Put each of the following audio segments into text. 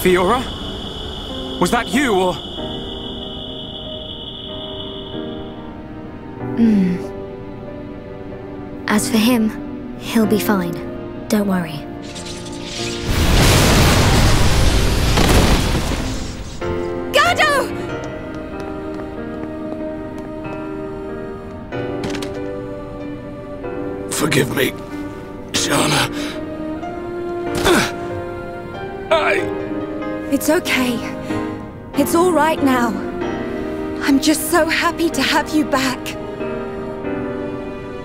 Fiora? Was that you, or...? Hmm. As for him, he'll be fine. Don't worry. Gadolt! Forgive me, Sharla. It's okay. It's all right now. I'm just so happy to have you back.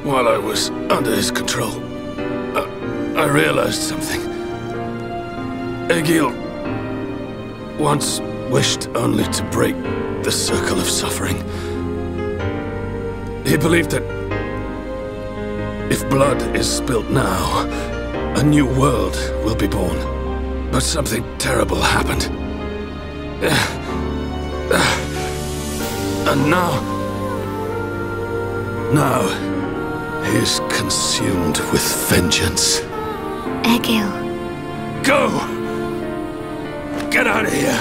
While I was under his control, uh, I realized something. Egil once wished only to break the circle of suffering. He believed that if blood is spilt now, a new world will be born. But something terrible happened. And now... Now... He's consumed with vengeance. Egil. Go! Get out of here!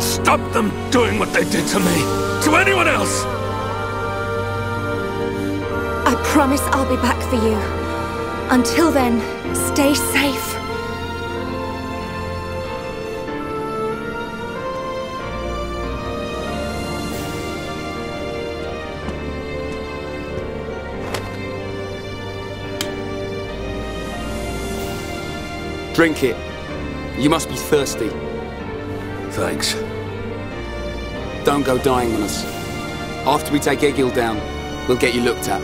Stop them doing what they did to me! To anyone else! I promise I'll be back for you. Until then, stay safe. Drink it. You must be thirsty. Thanks. Don't go dying on us. After we take Egil down, we'll get you looked at.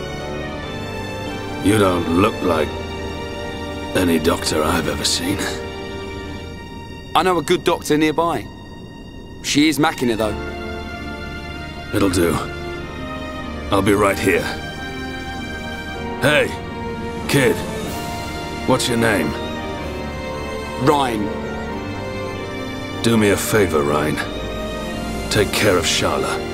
You don't look like any doctor I've ever seen. I know a good doctor nearby. She is Machina, though. It'll do. I'll be right here. Hey, kid. What's your name? Reyn, Do me a favor, Reyn. Take care of Sharla.